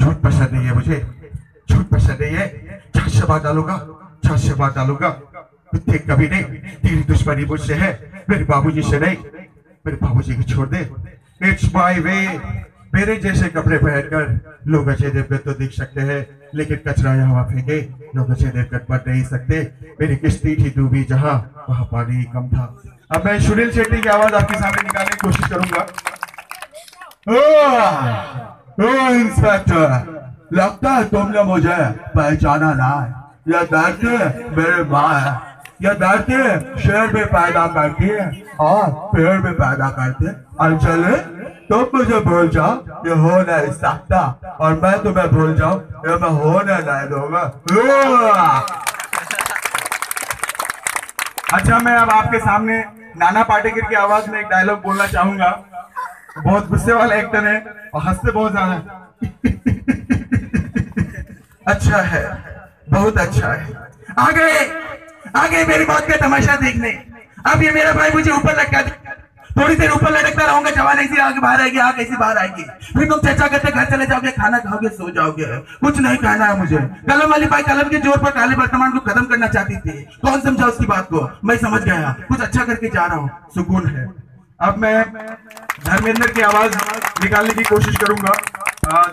झूठ पसंद नहीं है मुझे। झूठ पसंद नहीं है। छत से बात डालूँगा छत से बात डालूँगा। कुत्ते कभी नहीं, तेरी दुश्मनी मुझसे है, मेरे बाबूजी से नहीं। मेरे बाबूजी को छोड़ दे। इट्स माय वे मेरे जैसे कपड़े पहनकर लोग अजय देवगन तो दिख सकते हैं, लेकिन कचरा यहाँ फेंके, लोग अजय देवगन बन नहीं सकते। मेरी किस्ती थी डूबी जहाँ, वहाँ पानी कम था। अब मैं सुनील शेट्टी की आवाज़ आपके सामने निकालने की कोशिश करूँगा। ओ, इंस्पेक्टर लगता है तुमने मुझे पहचाना ना यह दर्द मेरे माँ है। यह दर्द शेर में पैदा करती है और पेड़ में पैदा करते अंचल तुम मुझे भूल जाओ ये हो नहीं सकता और मैं तुम्हें भूल जाऊँ ये मैं होने नहीं दूँगा। अच्छा मैं अब आपके सामने नाना पाटेकर की आवाज़ में एक डायलॉग बोलना चाहूँगा। बहुत गुस्से वाला एक्टर है और हँसते बहुत ज़्यादा अच्छा है, बहुत अच्छा है। आगे आगे मेरी बात का तमाशा देखने। अब ये मेरा भाई मुझे ऊपर लटका थोड़ी देर ऊपर लटकता रहूँगा, जवान ऐसी आगे बाहर आएगी, आग ऐसी बाहर आएगी। फिर तुम चर्चा करते, घर चले जाओगे, खाना खाओगे, सो जाओगे। कुछ नहीं खाना है मुझे। कलम वाली भाई कलम के ज़ोर पर काले वर्तमान को खत्म करना चाहती थी। कौन समझा उसकी बात को? मैं समझ गया। कुछ अच्छा करके जा रहा हूँ। सुकून है। अब मैं धर्मेंद्र की आवाज़ निकालने की कोशिश करूँगा।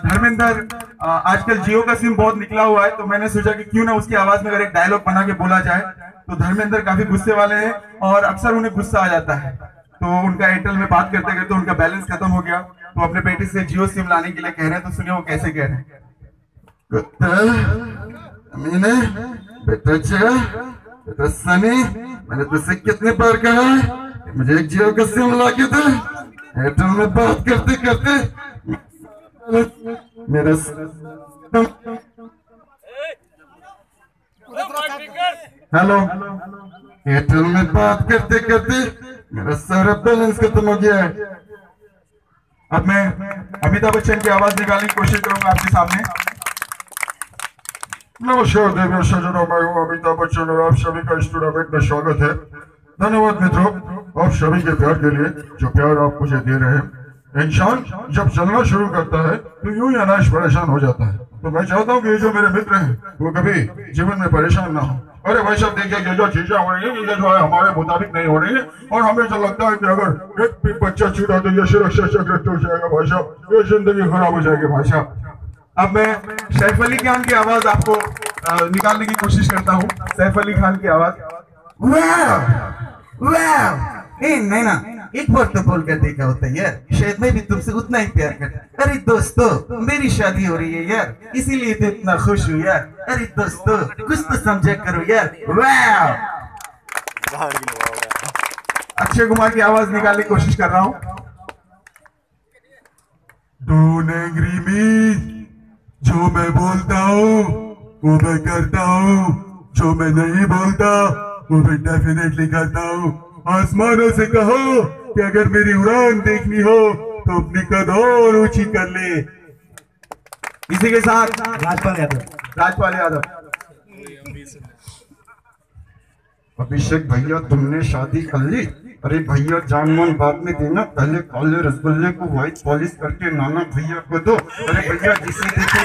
धर्मेंद्र आजकल जियो का सिम बहुत निकला हुआ है तो मैंने सोचा कि क्यों ना उसकी आवाज़ में अगर एक डायलॉग बना के बोला जाए तो धर्मेंद्र काफ़ी गुस्से वाले हैं और अक्सर उन्हें गुस्सा आ जाता है। तो उनका एयरटेल में बात करते करते उनका बैलेंस खत्म हो गया। तो अपने बेटे से जियो सिम लाने के लिए कह रहे हैं तो सुनिए वो कैसे कह रहे हैं। मैंने तुझसे कितने बार कहा मुझे एक जियो का सिम ला के दे। एयरटेल में बात करते करते मेरा हेलो। एयरटेल में बात करते करते मेरा सारा बैलेंस खत्म हो गया है। अब मैं अमिताभ बच्चन की आवाज़ निकालने की कोशिश करूँगा आपके सामने। नमस्कार देवियों सज्जनों, मैं हूँ अमिताभ बच्चन और आप सभी का टूर्नामेंट में स्वागत है। धन्यवाद मित्रों, आप सभी के प्यार के लिए जो प्यार आप मुझे दे रहे हैं। इंसान जब चलना शुरू करता है तो यूँ ही अनाश परेशान हो जाता है। तो मैं चाहता हूँ कि ये जो मेरे मित्र हैं, वो कभी जीवन में परेशान ना हो। अरे भाई साहब, देखिए, ये जो चीज़ें हो रही है जो है हमारे मुताबिक नहीं हो रही है। और हमें जो लगता है कि अगर एक भी बच्चा छूटा तो ये सुरक्षा चक्र टूट जाएगा भाई साहब। ये ज़िंदगी खराब हो जाएगी भाई साहब। अब मैं सैफ अली खान की आवाज़ आपको निकालने की कोशिश करता हूँ। सैफ अली खान की आवाज़। वाह एक बार तो बोल कर देखा होता है यार, शायद मैं भी तुमसे उतना ही प्यार करता अरे दोस्तों, मेरी शादी हो रही है यार, इसीलिए तो इतना खुश हूँ यार। अरे दोस्तों, कुछ तो समझा करो यार। अक्षय कुमार की आवाज़ निकालने की कोशिश कर रहा हूँ। डोंट एंग्री मी जो मैं बोलता हूँ, वो मैं करता हूँ। जो मैं नहीं बोलता वो मैं डेफिनेटली करता हूँ। आसमानों से कहो कि अगर मेरी उड़ान देखनी हो तो अपनी कद और ऊँची कर ले। इसी के साथ राजपाल यादव। राजपाल यादव। अभिषेक भैया, तुमने शादी कर ली? अरे भैया, जान मन बाद में देना। पहले काले रसगुल्ले को व्हाइट पॉलिश करके नाना भैया को दो। अरे भैया, जिसे देखो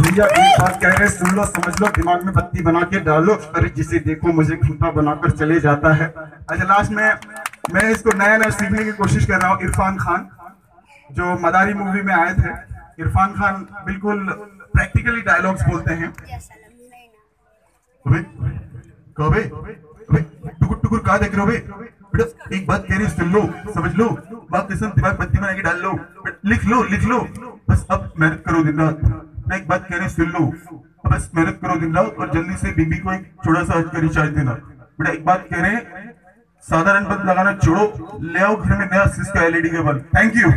भैया एक बात कह रहे हैं, सुन लो समझ लो दिमाग में बत्ती बना के डालो अरे जिसे देखो मुझे खूंटा बनाकर चले जाता है। अच्छा लास्ट में मैं इसको नया नया सीखने की कोशिश कर रहा हूँ इरफान खान जो मदारी मूवी में आए थे। इरफान खान बिल्कुल प्रैक्टिकली डायलॉग्स बोलते हैं। टुकुर टुकुर कहा देख रहे हो बेटा एक बात कह रही सुन लो समझ लो। बात दिमाग बत्ती बना के डाल लो। लिख लो लिख लो। बस अब मेहनत करो दिन रात। मैं एक बात कह रही सुन लो। बस मेहनत करो, दिन रात और जल्दी से बीबी को एक छोटा सा हटकर रिचार्ज देना। बेटा, एक बात कह रहे साधारण बल्ब लगाना छोड़ो, ले आओ घर में नया सिस्का एलईडी का बल्ब थैंक यू